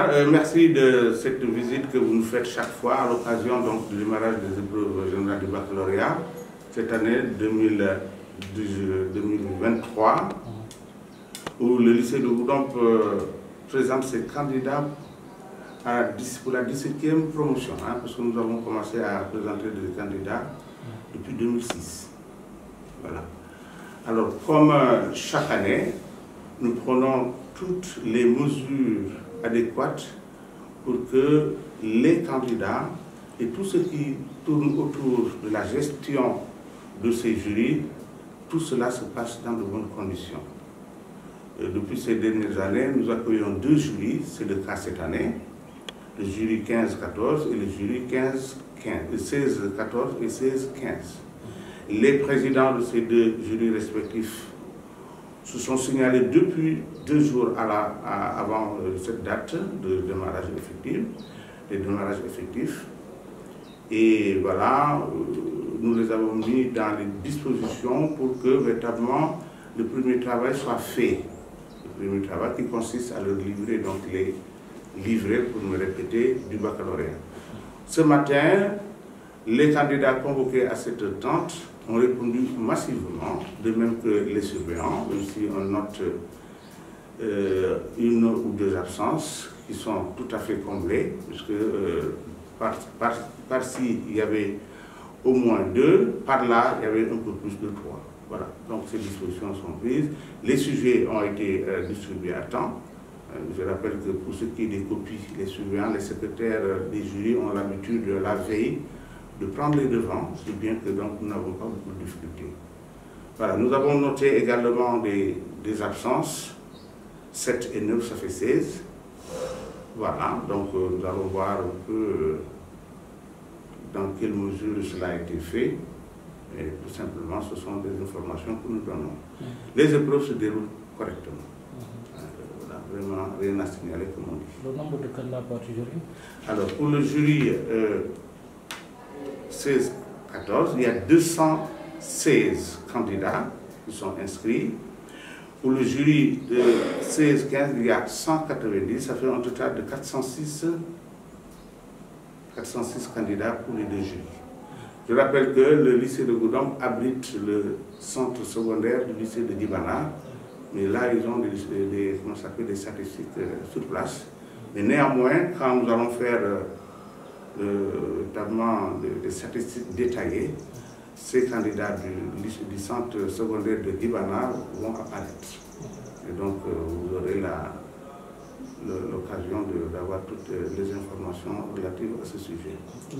Euh, merci de cette visite que vous nous faites chaque fois à l'occasion donc du démarrage des épreuves générales du baccalauréat cette année 2000, 2023 où le lycée de Goudomp euh, présente ses candidats pour la 17e promotion hein, parce que nous avons commencé à présenter des candidats depuis 2006. Voilà. Alors comme euh, chaque année, nous prenons toutes les mesures adéquates pour que les candidats et tout ce qui tourne autour de la gestion de ces jurys, tout cela se passe dans de bonnes conditions. depuis ces dernières années, nous accueillons deux jurys, c'est le cas cette année, le jury 15-14 et le jury 16-14 et 16-15. Les présidents de ces deux jurys respectifs se sont signalés depuis deux jours avant euh, cette date de démarrage effectif, de démarrage effectif. Et voilà, euh, nous les avons mis dans les dispositions pour que véritablement le premier travail soit fait. Le premier travail qui consiste à leur livrer, donc les livrer, pour me répéter, du baccalauréat. Ce matin, les candidats convoqués à cette tente ont répondu massivement, de même que les surveillants, même si on note euh, une ou deux absences qui sont tout à fait comblées, puisque euh, par, par, ci, il y avait au moins deux, par là, il y avait un peu plus de trois. Voilà, donc ces dispositions sont prises. Les sujets ont été euh, distribués à temps. je rappelle que pour ce qui est des copies, les surveillants, les secrétaires des jurys ont l'habitude de la veille de prendre les devants, si bien que donc nous n'avons pas beaucoup de difficultés. Voilà, nous avons noté également des, des absences, 7 et 9, ça fait 16. Voilà, donc euh, nous allons voir un peu euh, dans quelle mesure cela a été fait. Et tout simplement, ce sont des informations que nous donnons. Mmh. Les épreuves se déroulent correctement. Mmh. Euh, voilà, vraiment rien à signaler, comme on dit. Le nombre de candidats pour le jury? Alors, pour le jury, 16, 14, il y a 216 candidats qui sont inscrits. Pour le jury de 16, 15, il y a 190, ça fait un total de 406, 406 candidats pour les deux jurys. Je rappelle que le lycée de Goudam abrite le centre secondaire du lycée de Dibana, mais là, ils ont des, des, des statistiques euh, sur place. Mais néanmoins, quand nous allons faire euh, notamment des statistiques détaillées, ces candidats du, du centre secondaire de Dibana vont apparaître. Et donc, euh, vous aurez l'occasion d'avoir toutes les informations relatives à ce sujet.